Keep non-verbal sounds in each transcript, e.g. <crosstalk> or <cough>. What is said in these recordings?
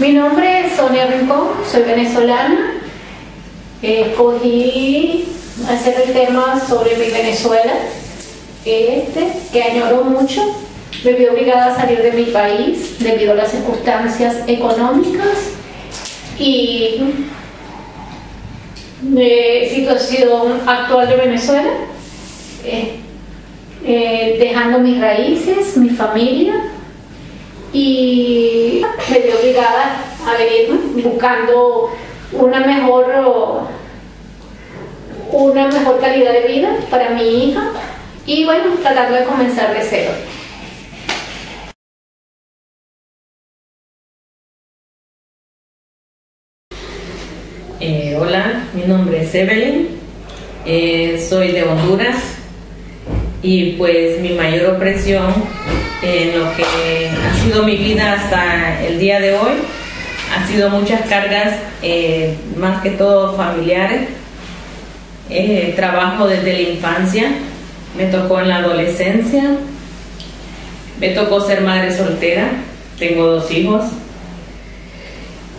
Mi nombre es Sonia Rincón, soy venezolana. Escogí hacer el tema sobre mi Venezuela, este, que añoro mucho. Me vi obligada a salir de mi país debido a las circunstancias económicas y de situación actual de Venezuela, eh, eh, dejando mis raíces, mi familia y me vi obligada a venirme buscando una mejor una mejor calidad de vida para mi hija y bueno, tratando de comenzar de cero. Eh, hola, mi nombre es Evelyn, eh, soy de Honduras y pues mi mayor opresión en lo que ha sido mi vida hasta el día de hoy ha sido muchas cargas, eh, más que todo familiares. trabajo desde la infancia, me tocó en la adolescencia, me tocó ser madre soltera, tengo dos hijos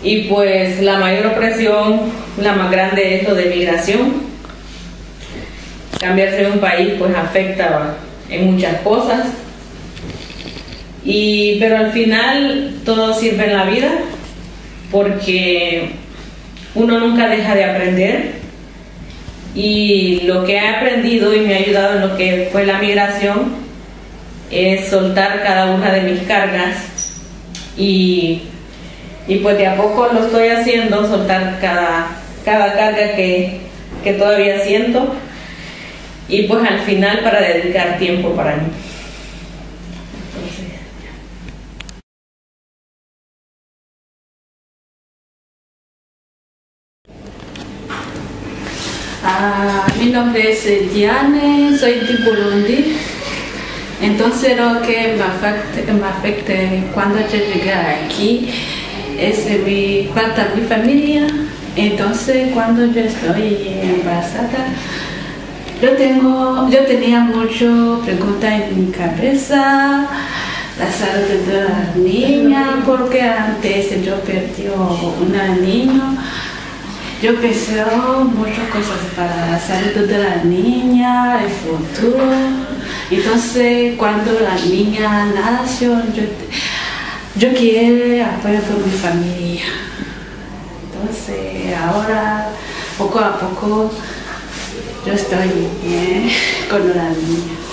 y pues la mayor opresión, la más grande es lo de migración. Cambiarse de un país pues afecta en muchas cosas. Y, pero al final todo sirve en la vida porque uno nunca deja de aprender. Y lo que he aprendido y me ha ayudado en lo que fue la migración es soltar cada una de mis cargas. Y y pues de a poco lo estoy haciendo, soltar cada, cada carga que, que todavía siento. Y pues al final para dedicar tiempo para mí. Ah, mi nombre es Diane, soy de Burundi. Entonces lo que me afecta, me afecta cuando yo llegué aquí es mi, falta mi familia. Entonces, cuando yo estoy embarazada, yo, tengo, yo tenía mucho preguntas en mi cabeza, la salud de la niña, porque antes yo perdí una niña. Yo pensé muchas cosas para la salud de la niña, el futuro. Entonces, cuando la niña nació, yo yo quiero apoyar a mi familia. Entonces, ahora, poco a poco, yo estoy bien <laughs> con la niña.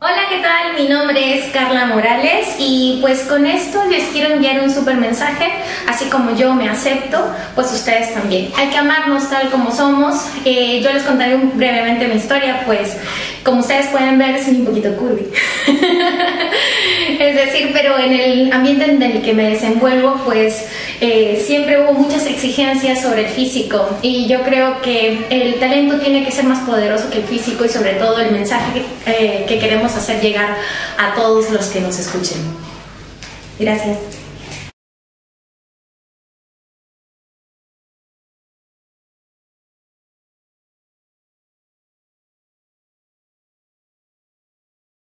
Hola, ¿qué tal? Mi nombre es Carla Morales y pues con esto les quiero enviar un súper mensaje, así como yo me acepto, pues ustedes también. Hay que amarnos tal como somos. Eh, yo les contaré brevemente mi historia, pues como ustedes pueden ver soy un poquito curvy. <laughs> es decir, pero en el ambiente en el que me desenvuelvo, pues eh, siempre hubo muchas exigencias sobre el físico y yo creo que el talento tiene que ser más poderoso que el físico y sobre todo el mensaje eh, que queremos hacer llegar a todos los que nos escuchen. Gracias.